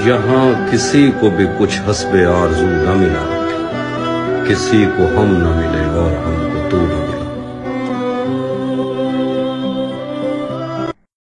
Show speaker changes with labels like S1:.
S1: यहाँ किसी को भी कुछ हसबे आरज़ू न मिला, किसी को हम न मिले और